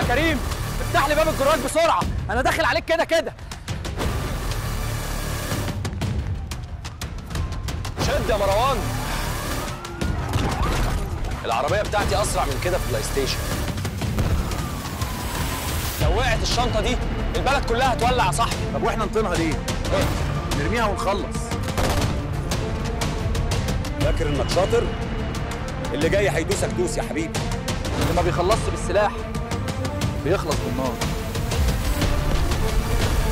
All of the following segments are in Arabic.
يا كريم افتح لي باب الجراج بسرعة. أنا داخل عليك كده كده. شد يا مروان. العربية بتاعتي أسرع من كده في PlayStation. لو وقعت الشنطة دي البلد كلها هتولع يا صاحبي. طب وإحنا نطينها ليه؟ نرميها ونخلص. فاكر إنك شاطر؟ اللي جاي هيدوسك دوس يا حبيبي. اللي ما بيخلصش بالسلاح. بيخلص بالنار.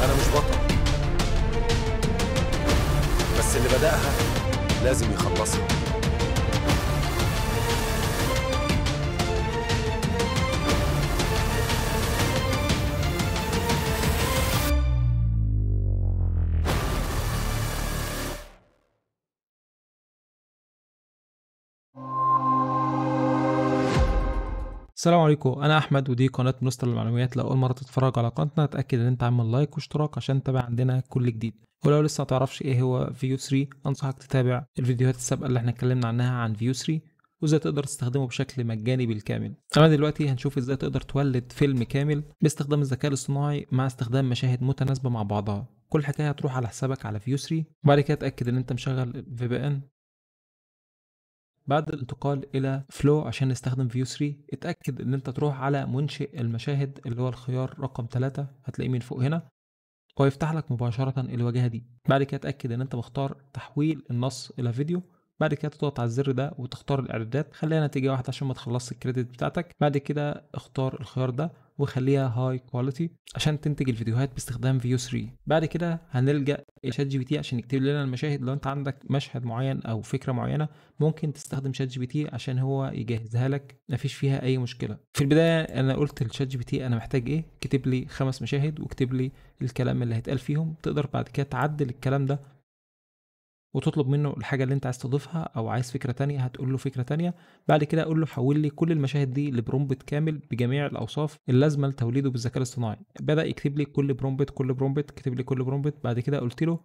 أنا مش بطل. بس اللي بدأها لازم يخلصها. السلام عليكم. أنا أحمد ودي قناة مستر للمعلومات. لو أول مرة تتفرج على قناتنا اتاكد إن أنت عامل لايك واشتراك عشان تتابع عندنا كل جديد. ولو لسه متعرفش إيه هو Veo 3 أنصحك تتابع الفيديوهات السابقة اللي إحنا اتكلمنا عنها عن Veo 3 وإزاي تقدر تستخدمه بشكل مجاني بالكامل. اما دلوقتي هنشوف إزاي تقدر تولد فيلم كامل باستخدام الذكاء الاصطناعي مع استخدام مشاهد متناسبة مع بعضها. كل حكاية هتروح على حسابك على Veo 3 وبعد كده اتاكد إن أنت مشغل VPN بعد الانتقال إلى Flow عشان نستخدم Veo 3 اتأكد إن أنت تروح على منشئ المشاهد اللي هو الخيار رقم 3 هتلاقيه من فوق هنا ويفتح لك مباشرة الواجهة دي. بعد كده اتأكد إن أنت مختار تحويل النص إلى فيديو. بعد كده تضغط على الزر ده وتختار الإعدادات خليها نتيجة واحدة عشان ما تخلصش ال credit بتاعتك. بعد كده اختار الخيار ده. وخليها high quality عشان تنتج الفيديوهات باستخدام Veo 3 بعد كده هنلجأ ل ChatGPT عشان يكتب لنا المشاهد. لو أنت عندك مشهد معين أو فكرة معينة ممكن تستخدم ChatGPT عشان هو يجهزها لك. مفيش فيها أي مشكلة. في البداية أنا قلت ل ChatGPT أنا محتاج إيه؟ كتب لي خمس مشاهد واكتب لي الكلام اللي هيتقال فيهم. تقدر بعد كده تعدل الكلام ده وتطلب منه الحاجة اللي انت عايز تضيفها أو عايز فكرة تانية هتقول له فكرة تانية. بعد كده أقول له حول لي كل المشاهد دي ل prompt كامل بجميع الأوصاف اللازمة لتوليده بالذكاء الاصطناعي. بدأ يكتب لي كل prompt كل prompt كتب لي كل prompt. بعد كده قلت له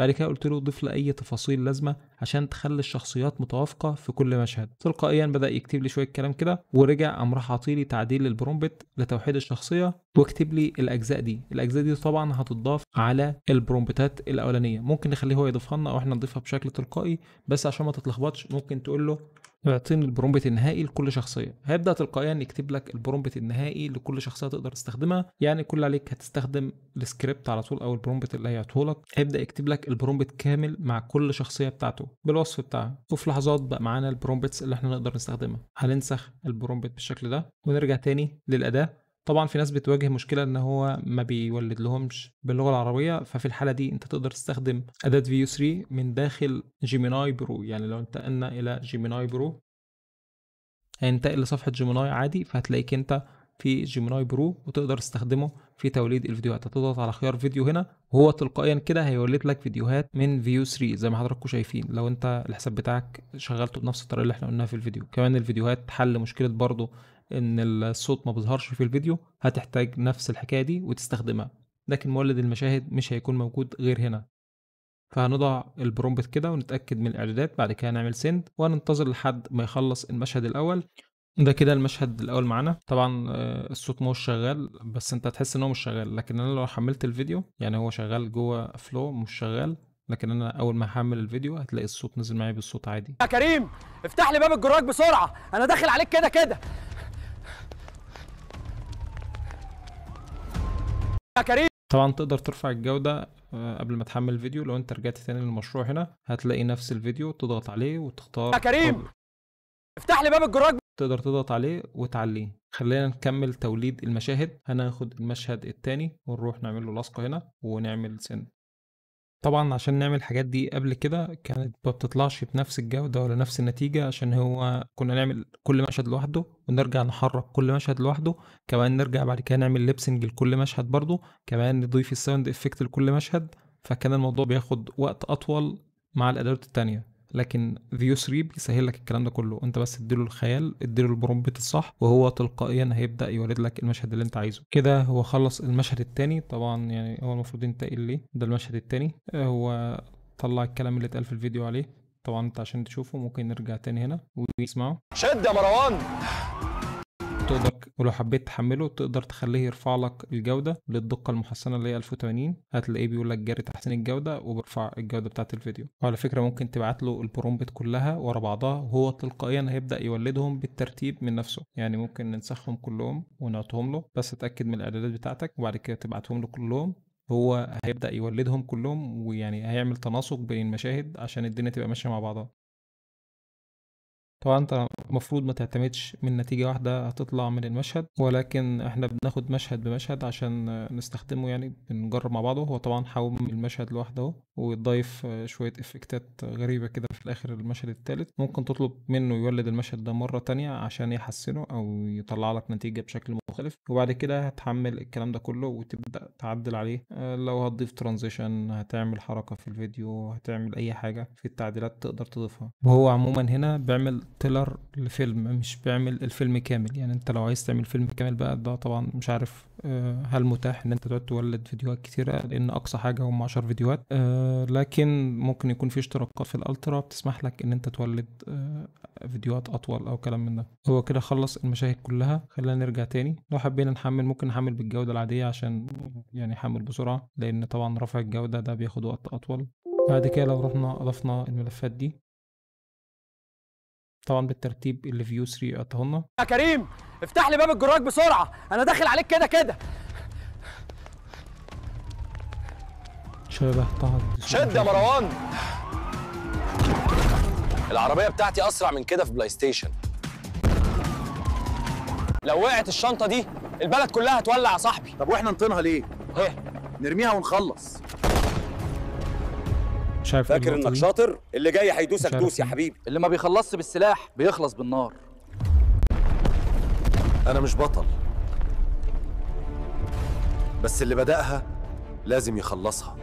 بعد كده قلت له ضيف لي أي تفاصيل لازمة عشان تخلي الشخصيات متوافقة في كل مشهد. تلقائيا بدأ يكتب لي شوية كلام كده ورجع قام راح عاطيلي تعديل لل prompt لتوحيد الشخصية واكتب لي الأجزاء دي. الأجزاء دي طبعا هتضاف على البرومبتات الأولانية. ممكن نخليه هو يضيفها لنا أو إحنا نضيفها بشكل تلقائي بس عشان ما تتلخبطش ممكن تقول له اعطيني ال prompt النهائي لكل شخصية. هيبدأ تلقائيا يكتب لك ال prompt النهائي لكل شخصية تقدر تستخدمها. يعني كل عليك هتستخدم السكريبت على طول أو ال prompt اللي هيعطيه لك. هيبدأ يكتب لك ال prompt كامل مع كل شخصية بتاعته بالوصف بتاعها وفي لحظات بقى معانا ال prompts اللي إحنا نقدر نستخدمها. هننسخ ال prompt بالشكل ده ونرجع تاني للأداة. طبعا في ناس بتواجه مشكلة إن هو ما بيولد لهمش باللغة العربية ففي الحالة دي أنت تقدر تستخدم أداة Veo 3 من داخل Gemini Pro يعني لو انتقلنا إلى Gemini Pro هينتقل لصفحة Gemini عادي فهتلاقيك أنت في Gemini Pro وتقدر تستخدمه في توليد الفيديوهات. هتضغط على خيار فيديو هنا وهو تلقائيا كده هيولد لك فيديوهات من Veo 3 زي ما حضراتكم شايفين. لو أنت الحساب بتاعك شغلته بنفس الطريقة اللي إحنا قلناها في الفيديو. كمان الفيديوهات حل مشكلة برضه إن الصوت ما بيظهرش في الفيديو هتحتاج نفس الحكاية دي وتستخدمها. لكن مولد المشاهد مش هيكون موجود غير هنا. فهنضع البرومبت كده ونتأكد من الإعدادات بعد كده نعمل سند وننتظر لحد ما يخلص المشهد الأول. ده كده المشهد الأول معانا. طبعا آه، الصوت مش شغال بس أنت هتحس إن هو مش شغال. لكن أنا لو حملت الفيديو يعني هو شغال جوه فلو مش شغال لكن أنا أول ما هحمل الفيديو هتلاقي الصوت نزل معايا بالصوت عادي. يا كريم افتح لي باب الجراج بسرعة. أنا داخل عليك كده كده. كريم. طبعا تقدر ترفع الجودة آه، قبل ما تحمل الفيديو. لو انت رجعت تاني للمشروع هنا هتلاقي نفس الفيديو تضغط عليه وتختار يا كريم. افتح لي باب الجراج. تقدر تضغط عليه وتعليه. خلينا نكمل توليد المشاهد. هناخد المشهد التاني ونروح نعمل له لصقة هنا ونعمل سند طبعا عشان نعمل الحاجات دي قبل كده كانت ما بتطلعش بنفس الجودة ولا نفس النتيجة عشان هو كنا نعمل كل مشهد لوحده ونرجع نحرك كل مشهد لوحده كمان نرجع بعد كده نعمل lip sync لكل مشهد برضه كمان نضيف ال sound effect لكل مشهد فكان الموضوع بياخد وقت أطول مع الأدوات التانية. لكن Veo 3 بيسهل لك الكلام ده كله. انت بس اديله الخيال اديله ال prompt الصح وهو تلقائيا هيبدأ يولد لك المشهد اللي انت عايزه. كده هو خلص المشهد التاني. طبعا يعني هو المفروض ينتقل ليه؟ ده المشهد التاني. آه، هو طلع الكلام اللي اتقال في الفيديو عليه. طبعا انت عشان تشوفه ممكن نرجع تاني هنا ونسمعه شد يا مروان! وتقدر ولو حبيت تحمله تقدر تخليه يرفع لك الجودة للدقة المحسنة اللي هي 1080 هتلاقيه بيقول لك جاري تحسين الجودة وبيرفع الجودة بتاعة الفيديو. وعلى فكرة ممكن تبعت له البرومبت كلها ورا بعضها وهو تلقائيا هيبدأ يولدهم بالترتيب من نفسه. يعني ممكن ننسخهم كلهم ونعطيهم له بس اتأكد من الإعدادات بتاعتك وبعد كده تبعتهم له كلهم. هو هيبدأ يولدهم كلهم ويعني هيعمل تناسق بين المشاهد عشان الدنيا تبقى ماشية مع بعضها. طبعا أنت المفروض ما تعتمدش من نتيجة واحدة هتطلع من المشهد ولكن إحنا بناخد مشهد بمشهد عشان نستخدمه يعني بنجرب مع بعضه. هو طبعا حاول من المشهد لوحده اهو وتضيف شوية إفكتات غريبة كده في الآخر المشهد التالت. ممكن تطلب منه يولد المشهد ده مرة تانية عشان يحسنه أو يطلع لك نتيجة بشكل مختلف. وبعد كده هتحمل الكلام ده كله وتبدأ تعدل عليه. لو هتضيف transition هتعمل حركة في الفيديو هتعمل أي حاجة في التعديلات تقدر تضيفها. وهو عموما هنا بيعمل trailer لفيلم مش بيعمل الفيلم كامل. يعني انت لو عايز تعمل فيلم كامل بقى ده طبعا مش عارف آه، هل متاح إن انت تقعد تولد فيديوهات كتيرة؟ لأن أقصى حاجة هم 10 فيديوهات. آه، لكن ممكن يكون في اشتراكات في ال Ultra بتسمح لك إن انت تولد آه، فيديوهات أطول أو كلام من ده. هو كده خلص المشاهد كلها. خلينا نرجع تاني. لو حبينا نحمل ممكن نحمل بالجودة العادية عشان يعني يحمل بسرعة لأن طبعا رفع الجودة ده بياخد وقت أطول. بعد كده لو رحنا أضفنا الملفات دي. طبعا بالترتيب اللي Veo 3 اعطاهولنا يا كريم افتح لي باب الجراج بسرعة. أنا داخل عليك كده كده. شبه طه شد يا مروان. العربية بتاعتي أسرع من كده في PlayStation. لو وقعت الشنطة دي البلد كلها هتولع يا صاحبي. طب وإحنا نطينها ليه؟ إيه؟ نرميها ونخلص. مش عارف إيه فاكر دي. شاطر؟ اللي جاي هيدوسك دوس يا مين. حبيبي. اللي ما بيخلصش بالسلاح بيخلص بالنار. أنا مش بطل. بس اللي بدأها لازم يخلصها.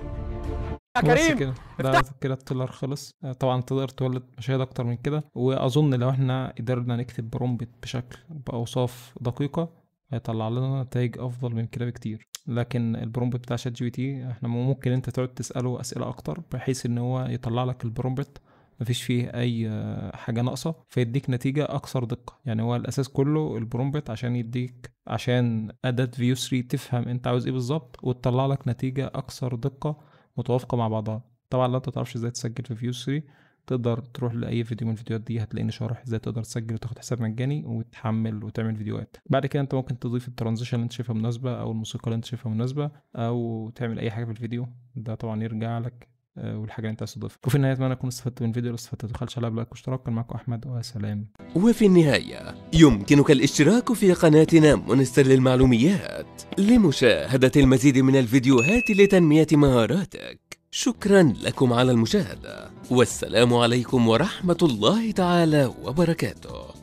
يا كريم كده. ده كده التيلر خلص. آه، طبعا تقدر تولد مشاهد أكتر من كده. وأظن لو إحنا قدرنا نكتب برومبت بشكل بأوصاف دقيقة هيطلع لنا نتائج أفضل من كده بكتير. لكن ال prompt بتاع ChatGPT إحنا ممكن أنت تقعد تسأله أسئلة أكتر بحيث إن هو يطلع لك ال prompt. مفيش فيه أي آه، حاجة ناقصة فيديك نتيجة أكثر دقة. يعني هو الأساس كله ال prompt عشان يديك عشان أداة Veo 3 تفهم أنت عاوز إيه بالظبط وتطلع لك نتيجة أكثر دقة متوافقة مع بعضها. طبعا لو أنت متعرفش إزاي تسجل في Veo 3 تقدر تروح لأي فيديو من الفيديوهات دي هتلاقيني شارح إزاي تقدر تسجل وتاخد حساب مجاني وتحمل وتعمل فيديوهات. بعد كده أنت ممكن تضيف ال transition اللي أنت شايفها مناسبة أو الموسيقى اللي أنت شايفها مناسبة أو تعمل أي حاجة في الفيديو. ده طبعا يرجع لك آه، والحاجة اللي أنت عايز تضيفها. وفي النهاية أتمنى أكون استفدت من الفيديو. لو استفدت ما تبخلش عليا ب like واشتراك كان معاكم أحمد وسلام. وفي النهاية يمكنك الاشتراك في قناتنا Monster للمعلوميات لمشاهدة المزيد من الفيديوهات لتنمية مهاراتك. شكرا لكم على المشاهدة والسلام عليكم ورحمة الله تعالى وبركاته.